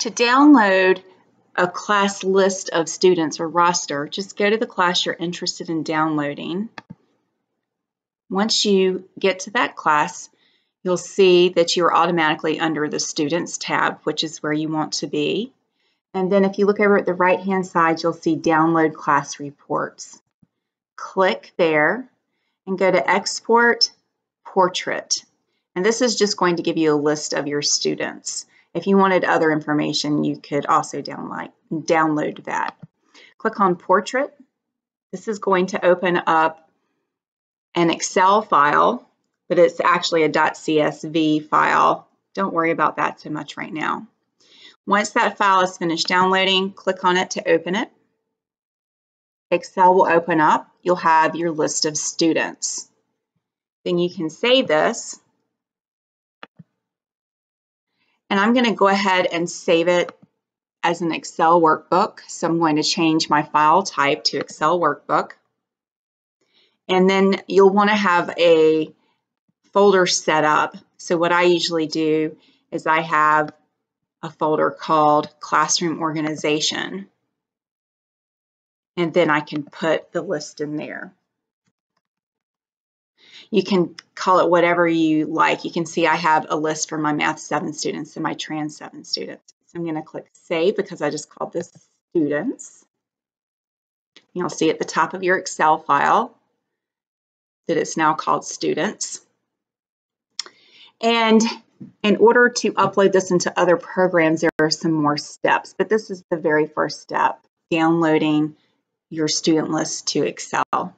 To download a class list of students or roster, just go to the class you're interested in downloading. Once you get to that class, you'll see that you're automatically under the Students tab, which is where you want to be. And then if you look over at the right-hand side, you'll see Download Class Reports. Click there and go to Export Portrait. And this is just going to give you a list of your students. If you wanted other information, you could also download, download that. Click on Portrait. This is going to open up an Excel file, but it's actually a .csv file. Don't worry about that too much right now. Once that file is finished downloading, click on it to open it. Excel will open up. You'll have your list of students. Then you can save this and I'm going to go ahead and save it as an Excel workbook. So I'm going to change my file type to Excel workbook. And then you'll want to have a folder set up. So what I usually do is I have a folder called Classroom Organization. And then I can put the list in there. You can call it whatever you like. You can see I have a list for my Math 7 students and my Trans 7 students. So I'm going to click Save because I just called this Students. You'll see at the top of your Excel file that it's now called Students. And in order to upload this into other programs, there are some more steps, but this is the very first step, downloading your student list to Excel.